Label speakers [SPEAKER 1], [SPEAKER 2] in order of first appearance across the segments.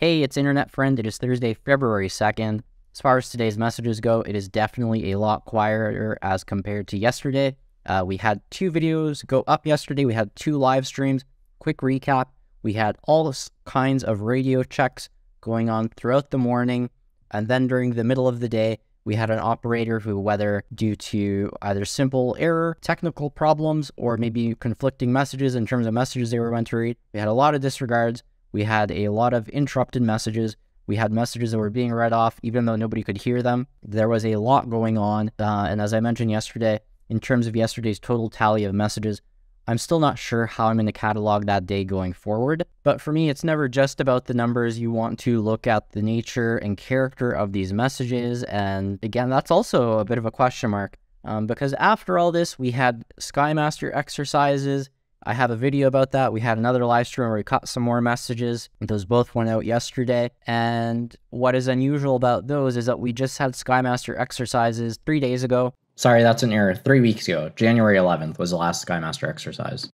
[SPEAKER 1] Hey, it's Internet Friend. It is Thursday, February 2nd. As far as today's messages go, it is definitely a lot quieter as compared to yesterday. Uh, we had two videos go up yesterday. We had two live streams. Quick recap we had all kinds of radio checks going on throughout the morning. And then during the middle of the day, we had an operator who, whether due to either simple error, technical problems, or maybe conflicting messages in terms of messages they were meant to read, we had a lot of disregards. We had a lot of interrupted messages. We had messages that were being read off, even though nobody could hear them. There was a lot going on. Uh, and as I mentioned yesterday, in terms of yesterday's total tally of messages, I'm still not sure how I'm going to catalog that day going forward. But for me, it's never just about the numbers. You want to look at the nature and character of these messages. And again, that's also a bit of a question mark. Um, because after all this, we had Skymaster exercises I have a video about that. We had another live stream where we caught some more messages. Those both went out yesterday. And what is unusual about those is that we just had Skymaster exercises three days ago.
[SPEAKER 2] Sorry, that's an error. Three weeks ago. January 11th was the last Skymaster exercise.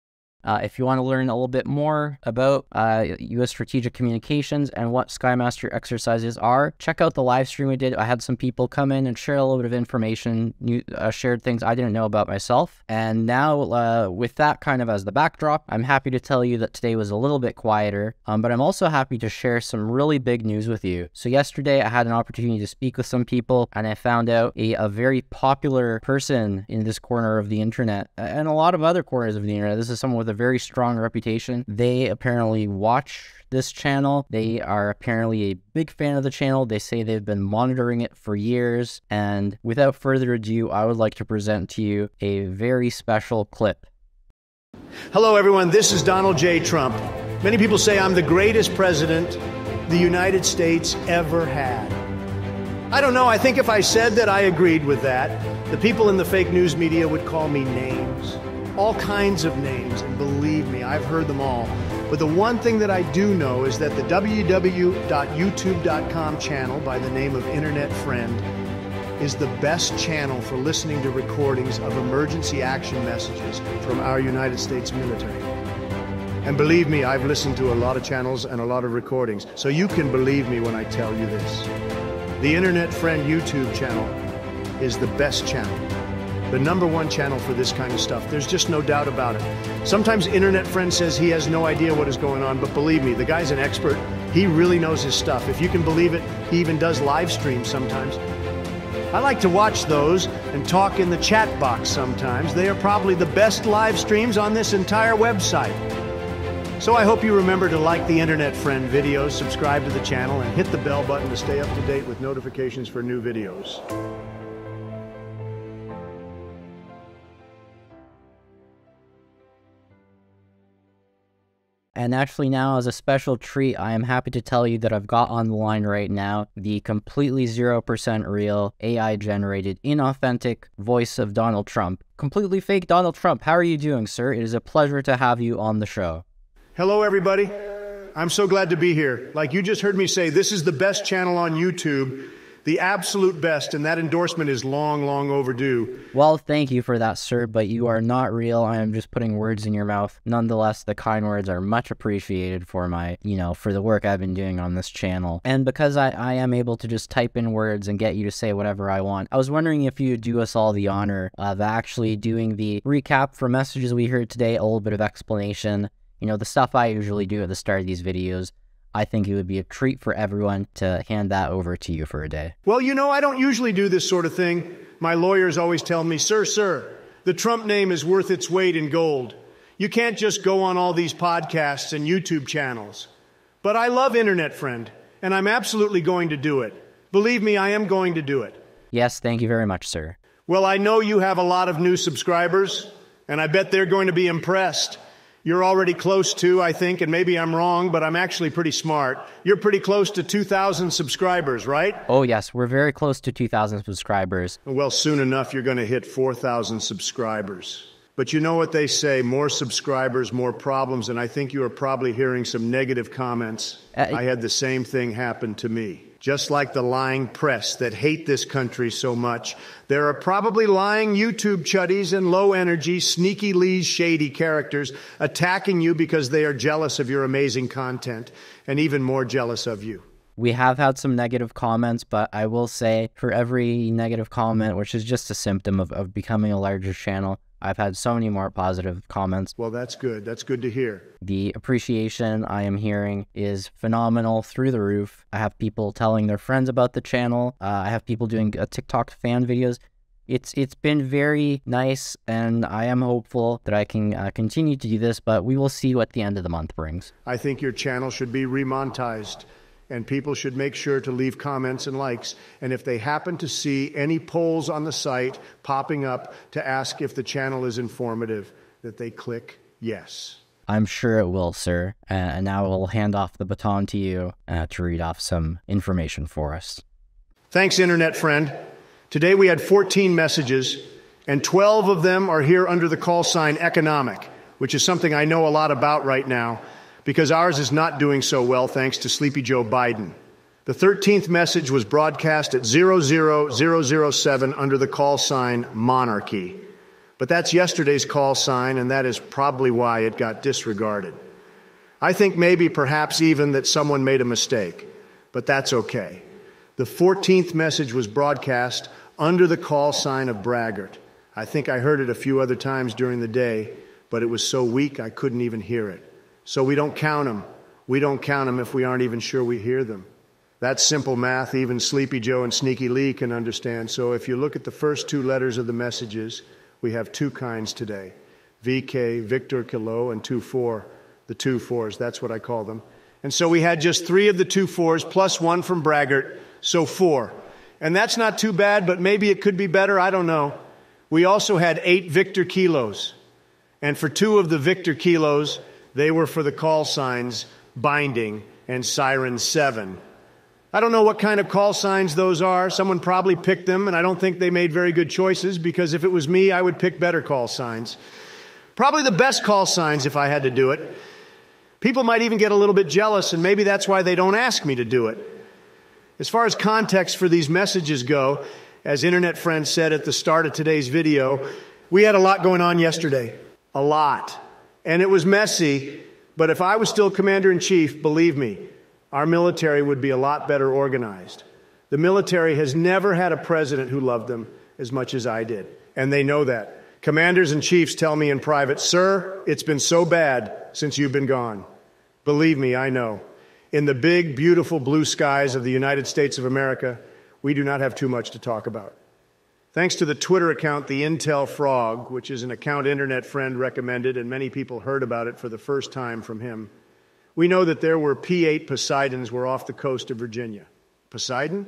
[SPEAKER 1] Uh, if you want to learn a little bit more about uh, U.S. strategic communications and what Skymaster exercises are, check out the live stream we did. I had some people come in and share a little bit of information, new, uh, shared things I didn't know about myself. And now, uh, with that kind of as the backdrop, I'm happy to tell you that today was a little bit quieter, um, but I'm also happy to share some really big news with you. So, yesterday I had an opportunity to speak with some people, and I found out a, a very popular person in this corner of the internet and a lot of other corners of the internet. This is someone with a very strong reputation. They apparently watch this channel. They are apparently a big fan of the channel. They say they've been monitoring it for years. And without further ado, I would like to present to you a very special clip.
[SPEAKER 3] Hello, everyone. This is Donald J. Trump. Many people say I'm the greatest president the United States ever had. I don't know. I think if I said that I agreed with that, the people in the fake news media would call me names all kinds of names, and believe me, I've heard them all. But the one thing that I do know is that the www.youtube.com channel by the name of Internet Friend is the best channel for listening to recordings of emergency action messages from our United States military. And believe me, I've listened to a lot of channels and a lot of recordings, so you can believe me when I tell you this. The Internet Friend YouTube channel is the best channel the number one channel for this kind of stuff. There's just no doubt about it. Sometimes Internet Friend says he has no idea what is going on, but believe me, the guy's an expert. He really knows his stuff. If you can believe it, he even does live streams sometimes. I like to watch those and talk in the chat box sometimes. They are probably the best live streams on this entire website. So I hope you remember to like the Internet Friend videos, subscribe to the channel, and hit the bell button to stay up to date with notifications for new videos.
[SPEAKER 1] And actually, now, as a special treat, I am happy to tell you that I've got on the line right now the completely 0% real, AI generated, inauthentic voice of Donald Trump. Completely fake Donald Trump. How are you doing, sir? It is a pleasure to have you on the show.
[SPEAKER 3] Hello, everybody. I'm so glad to be here. Like you just heard me say, this is the best channel on YouTube the absolute best, and that endorsement is long, long overdue.
[SPEAKER 1] Well, thank you for that, sir, but you are not real. I am just putting words in your mouth. Nonetheless, the kind words are much appreciated for my, you know, for the work I've been doing on this channel. And because I, I am able to just type in words and get you to say whatever I want, I was wondering if you would do us all the honor of actually doing the recap for messages we heard today, a little bit of explanation, you know, the stuff I usually do at the start of these videos I think it would be a treat for everyone to hand that over to you for a day.
[SPEAKER 3] Well, you know, I don't usually do this sort of thing. My lawyers always tell me, sir, sir, the Trump name is worth its weight in gold. You can't just go on all these podcasts and YouTube channels. But I love Internet Friend, and I'm absolutely going to do it. Believe me, I am going to do it.
[SPEAKER 1] Yes, thank you very much, sir.
[SPEAKER 3] Well, I know you have a lot of new subscribers, and I bet they're going to be impressed you're already close to, I think, and maybe I'm wrong, but I'm actually pretty smart. You're pretty close to 2,000 subscribers, right?
[SPEAKER 1] Oh, yes, we're very close to 2,000 subscribers.
[SPEAKER 3] Well, soon enough, you're going to hit 4,000 subscribers. But you know what they say more subscribers, more problems, and I think you are probably hearing some negative comments. Uh, I had the same thing happen to me. Just like the lying press that hate this country so much. There are probably lying YouTube chuddies and low energy, sneaky Lee's shady characters attacking you because they are jealous of your amazing content and even more jealous of you.
[SPEAKER 1] We have had some negative comments, but I will say for every negative comment, which is just a symptom of, of becoming a larger channel, I've had so many more positive comments.
[SPEAKER 3] Well, that's good. That's good to hear.
[SPEAKER 1] The appreciation I am hearing is phenomenal through the roof. I have people telling their friends about the channel. Uh, I have people doing uh, TikTok fan videos. It's it's been very nice, and I am hopeful that I can uh, continue to do this. But we will see what the end of the month brings.
[SPEAKER 3] I think your channel should be remonetized and people should make sure to leave comments and likes. And if they happen to see any polls on the site popping up to ask if the channel is informative, that they click yes.
[SPEAKER 1] I'm sure it will, sir. Uh, and now we'll hand off the baton to you uh, to read off some information for us.
[SPEAKER 3] Thanks, Internet friend. Today we had 14 messages, and 12 of them are here under the call sign economic, which is something I know a lot about right now because ours is not doing so well thanks to Sleepy Joe Biden. The 13th message was broadcast at 00007 under the call sign monarchy. But that's yesterday's call sign, and that is probably why it got disregarded. I think maybe, perhaps even, that someone made a mistake, but that's okay. The 14th message was broadcast under the call sign of braggart. I think I heard it a few other times during the day, but it was so weak I couldn't even hear it. So we don't count them. We don't count them if we aren't even sure we hear them. That's simple math, even Sleepy Joe and Sneaky Lee can understand. So if you look at the first two letters of the messages, we have two kinds today VK, Victor Kilo, and 2 4, the two fours. That's what I call them. And so we had just three of the two fours plus one from Braggart, so four. And that's not too bad, but maybe it could be better. I don't know. We also had eight Victor kilos. And for two of the Victor kilos, they were for the call signs binding and siren 7. I don't know what kind of call signs those are. Someone probably picked them, and I don't think they made very good choices because if it was me, I would pick better call signs. Probably the best call signs if I had to do it. People might even get a little bit jealous, and maybe that's why they don't ask me to do it. As far as context for these messages go, as Internet Friends said at the start of today's video, we had a lot going on yesterday. A lot and it was messy, but if I was still commander in chief, believe me, our military would be a lot better organized. The military has never had a president who loved them as much as I did, and they know that. Commanders and chiefs tell me in private, Sir, it's been so bad since you've been gone. Believe me, I know. In the big, beautiful blue skies of the United States of America, we do not have too much to talk about. Thanks to the Twitter account, the Intel Frog, which is an account internet friend recommended, and many people heard about it for the first time from him, we know that there were P 8 Poseidons were off the coast of Virginia. Poseidon?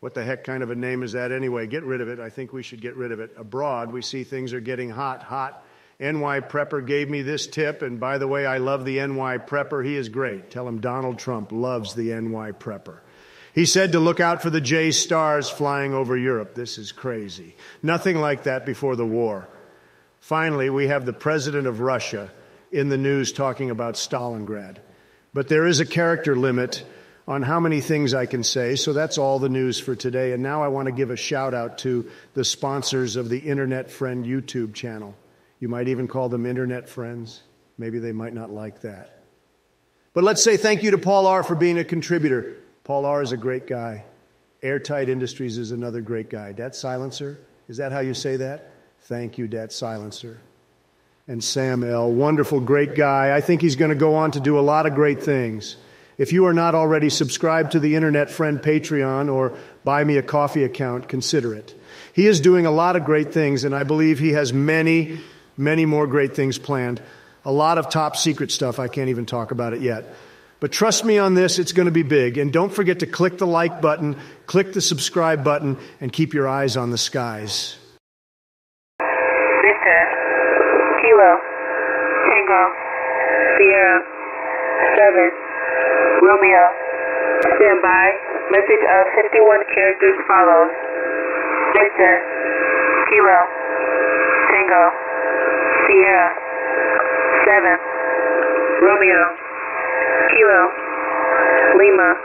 [SPEAKER 3] What the heck kind of a name is that anyway? Get rid of it. I think we should get rid of it. Abroad, we see things are getting hot, hot. NY Prepper gave me this tip, and by the way, I love the NY Prepper. He is great. Tell him Donald Trump loves the NY Prepper. He said to look out for the JSTARS flying over Europe. This is crazy. Nothing like that before the war. Finally, we have the president of Russia in the news talking about Stalingrad. But there is a character limit on how many things I can say, so that's all the news for today. And now I want to give a shout out to the sponsors of the Internet Friend YouTube channel. You might even call them Internet Friends. Maybe they might not like that. But let's say thank you to Paul R. for being a contributor. Paul R. is a great guy. Airtight Industries is another great guy. Dat Silencer, is that how you say that? Thank you, Dat Silencer. And Sam L., wonderful, great guy. I think he's going to go on to do a lot of great things. If you are not already subscribed to the Internet Friend Patreon or Buy Me a Coffee account, consider it. He is doing a lot of great things, and I believe he has many, many more great things planned. A lot of top secret stuff. I can't even talk about it yet. But trust me on this, it's going to be big. And don't forget to click the like button, click the subscribe button, and keep your eyes on the skies.
[SPEAKER 4] Victor, Kilo, Tango, Sierra, 7, Romeo. Stand by. Message of 51 characters follows. Victor, Kilo, Tango, Sierra, 7, Romeo. Kilo, Lima,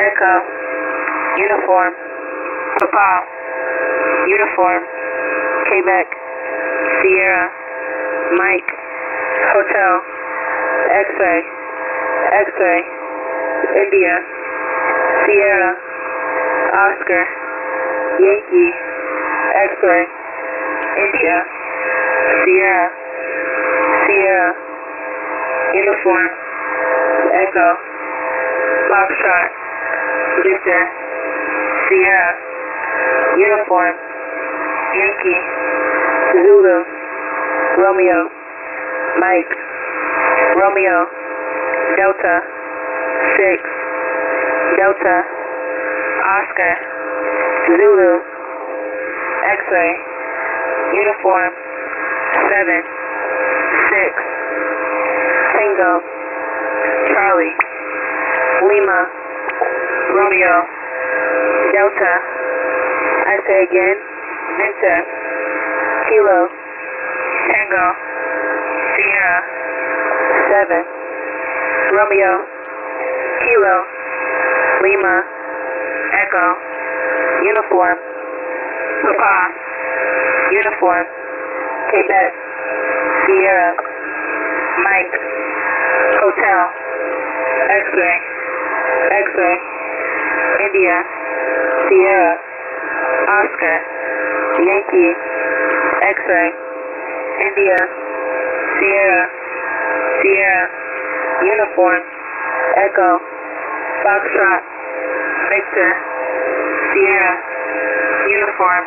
[SPEAKER 4] Echo. Echo, uniform. Papa, uniform. Quebec, Sierra, Mike, Hotel, X-ray, X-ray, India, Sierra, Oscar, Yankee, X-ray, India, Sierra, Sierra, uniform, Echo, Foxtrot, Victor, Sierra, uniform, Yankee, Zulu, Romeo, Mike, Romeo, Delta, 6, Delta, Oscar, Zulu, X-ray, uniform, 7, 6, Tango, Charlie, Lima, Romeo, Delta, I say again, Victor, Kilo, Tango, Sierra, 7, Romeo, Kilo, Lima, Echo, Uniform, Papa, Uniform, Quebec, Sierra, Mike, X-ray, X-ray, India, Sierra, Oscar, Yankee, X-ray, India, Sierra, Sierra, Uniform, Echo, Foxtrot, Victor, Sierra, Uniform,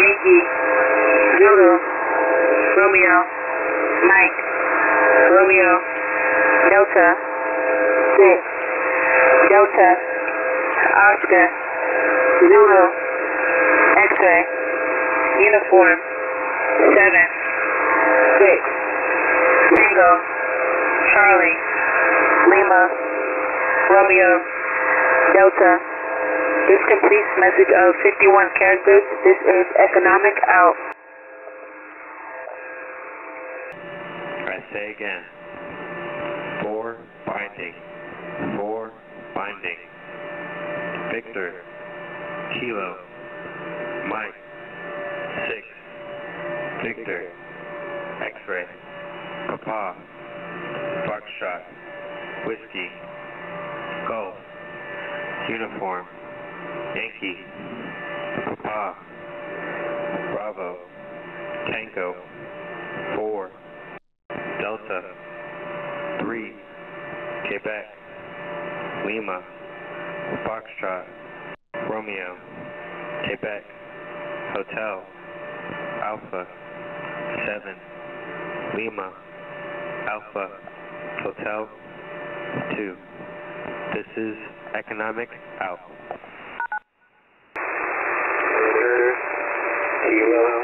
[SPEAKER 4] Yankee, Zulu, Romeo, Mike, Romeo, Delta, 6, Oscar, Zulu, X-ray, Uniform, 7, 6, Tango, Charlie, Lima, Romeo, Delta. This completes message of 51 characters. This is Economic Out.
[SPEAKER 5] I say again. Four binding. Four binding. Victor. Kilo. Mike. Six. Victor. X-ray. Papa. Foxtrot. Whiskey. Golf. Uniform. Yankee. Papa. Bravo. Tango. Four. Delta. Three. Quebec. Lima. Foxtrot. Romeo. Quebec. Hotel. Alpha. Seven. Lima. Alpha. Hotel. Two. This is Economic Out. Kilo.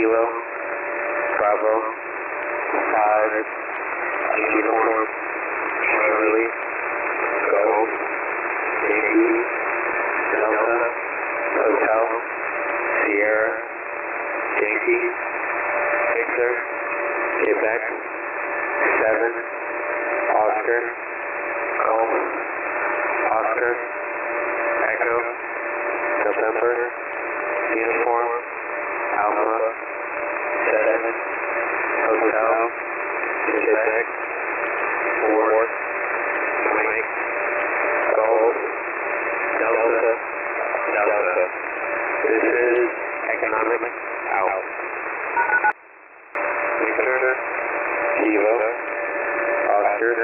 [SPEAKER 5] Kilo. Bravo. Five. Uniform. Charlie. Zero, Oscar,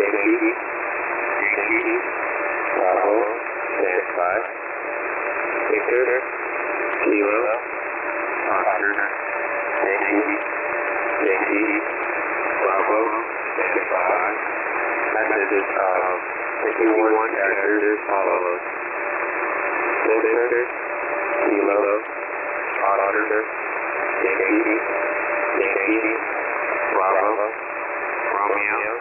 [SPEAKER 5] Yankee, Yankee, Bravo, Stand by, Victor, Kilo, Oscar, Yankee, Yankee, Bravo, Stand by. Message is. Of 51 characters followed. Victor, Kilo, Oscar, Yankee, Yankee, Romeo,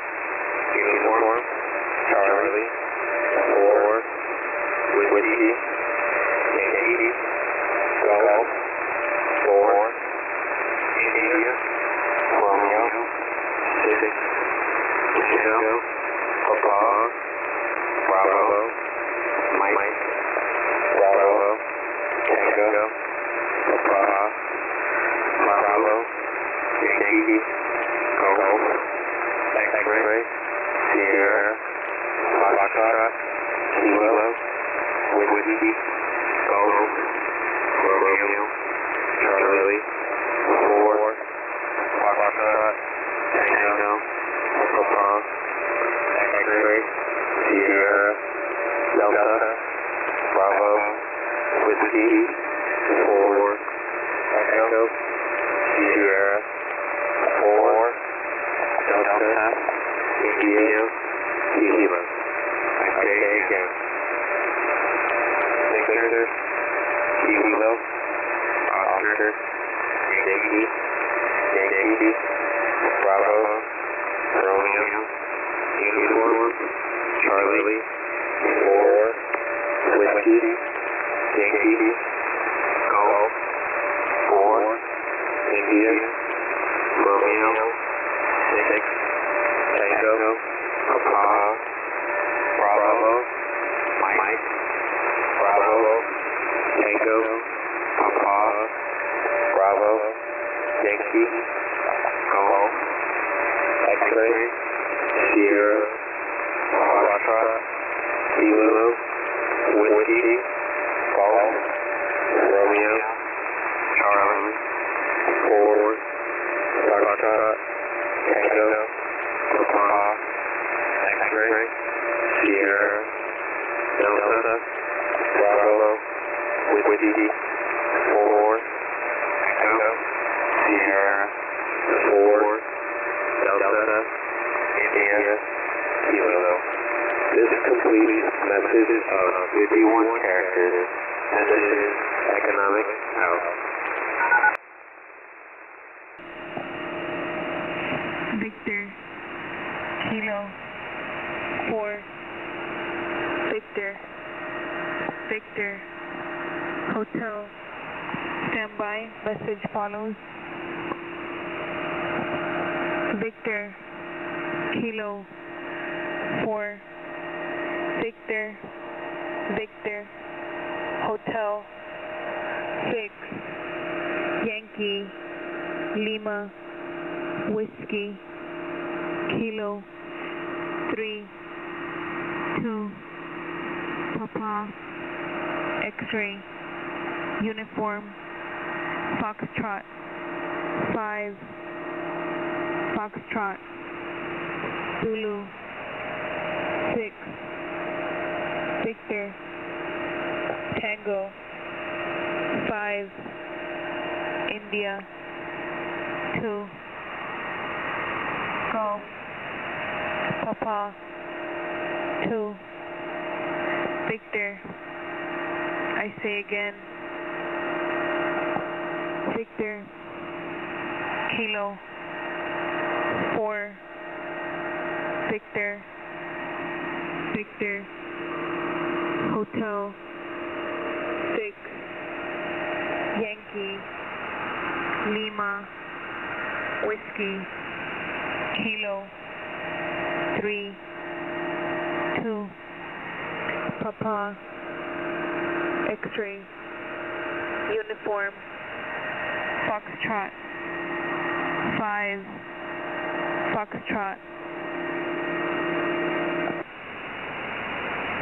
[SPEAKER 5] Uniform, Charlie, Four, Whiskey, Yankee, Golf, Four, India, Romeo, Six, Michelle, Papa, Bravo, Mike, Bravo, Tango, Papa, Bravo, Yankee, Golf, X-Ray, Sierra, Foxtrot, Kilo, Whiskey, Golf, Romeo, Charlie, Four, Foxtrot, Tango, Papa, X-Ray, Sierra, Delta, Bravo, Whiskey, Four, Echo, Sierra, Four, Delta, India, Kilo. I say again. Victor, Kilo, Oscar, Yankee, Yankee, Bravo, Romeo, Uniform, Charlie, Four, Whiskey, Yankee, Golf, Four, India, Romeo, Six, Tango, Papa, Bravo, Mike, Bravo, Tango, Papa, Bravo, Yankee, Golf, X-Ray, Sierra, Foxtrot, Kilo, Whiskey, Golf, Romeo, Charlie, Ford, Foxtrot, Tango, Papa, X-Ray, Sierra, Delta, Bravo, Whiskey, Ford, Echo, Sierra, Ford, Delta, India, Kilo. This completes message of 51 characters. Message economic out.
[SPEAKER 6] Victor, Kilo, 4, Victor, Victor, Hotel, standby, message follows. Victor, Kilo, 4, Victor, Victor, Hotel, 6, Yankee, Lima, Whiskey, Kilo, 3, 2, Papa, X-ray, Uniform, Foxtrot, 5, Foxtrot, Zulu, 6, Victor, Tango, 5, India, 2, Golf, Papa, 2, Victor, I say again, Victor, Kilo, 4, Victor, Victor, Hotel, 6, Yankee, Lima, Whiskey, Kilo, 3, 2, Papa, X-ray, Uniform, Foxtrot, 5, Foxtrot.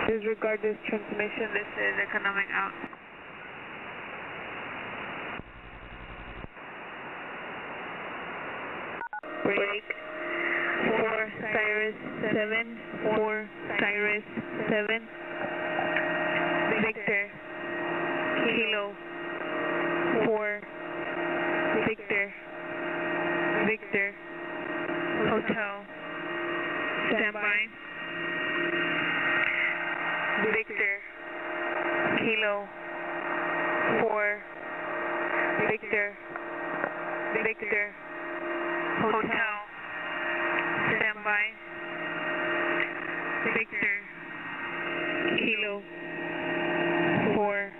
[SPEAKER 6] Disregard this transmission, this is economic out. Break. 4 Siren 7, 4 Siren 7. Victor, Kilo, 4, Victor, Hotel, standby. Victor, Kilo, 4,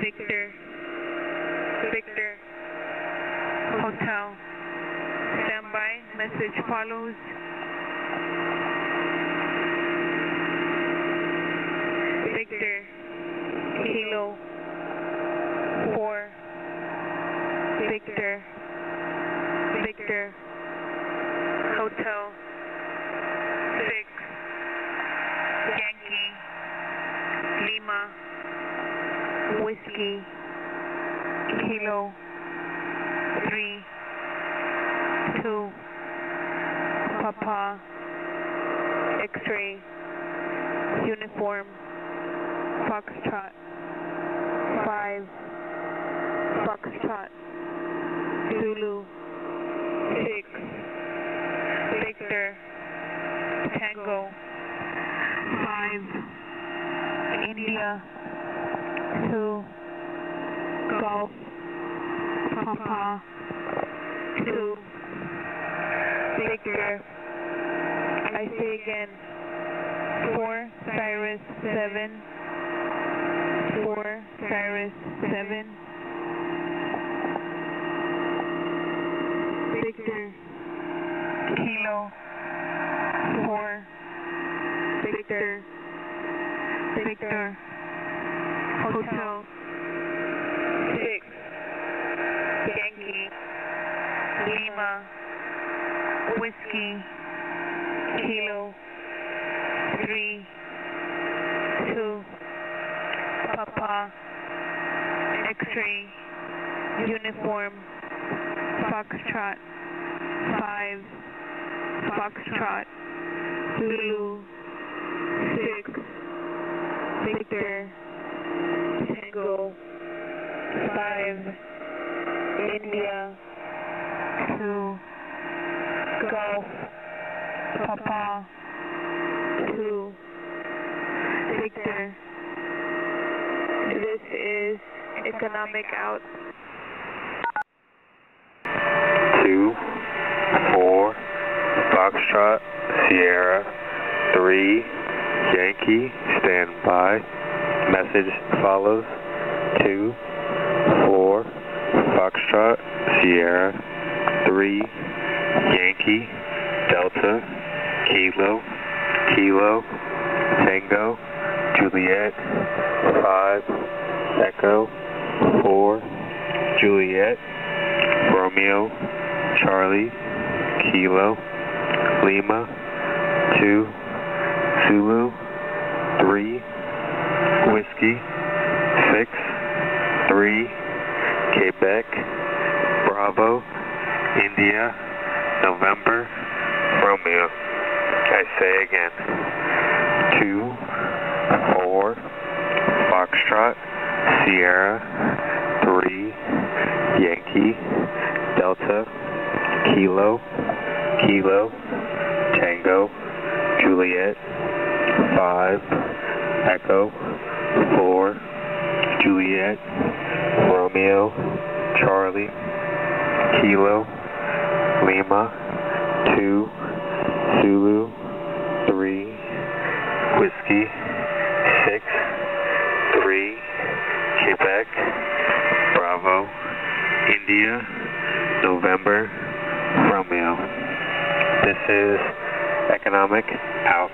[SPEAKER 6] Victor, Victor, Hotel, standby. Message follows. Victor, Kilo, 4, Victor, Victor, Hotel, 6, Yankee, Lima, Whiskey, Kilo, 3, 2, Papa, X-ray, uniform, Foxtrot, 5, Foxtrot, Zulu, 6, Victor, Tango, 5, India, 2, Golf, Papa, 2, Victor, I say again, 4, Siren, 7, 4, Siren, 7, Victor, Kilo, 4, Victor, Victor, Hotel, 6, Yankee, Lima, Whiskey, Kilo, 3, 2, Papa, X-ray, uniform, Foxtrot, 5, Foxtrot, Zulu, 6, Victor, Tango, 5, India, 2, Golf, Papa, 2, Victor. This is economic out.
[SPEAKER 7] two, Foxtrot, Sierra, three, Yankee, stand by. Message follows. Two, four, Foxtrot, Sierra, three, Yankee, Delta, Kilo, Kilo, Tango, Juliet, five, Echo, four, Juliet, Romeo, Charlie, Kilo, Lima, 2, Zulu, 3, Whiskey, 6, 3, Quebec, Bravo, India, November, Romeo. I say again, 2, 4, Foxtrot, Sierra, 3, Yankee, Delta, Kilo, Kilo, Tango, Juliet, 5, Echo, 4, Juliet, Romeo, Charlie, Kilo, Lima, 2, Zulu, 3, Whiskey, 6, 3, Quebec, Bravo, India, November, Romeo. This is economic out.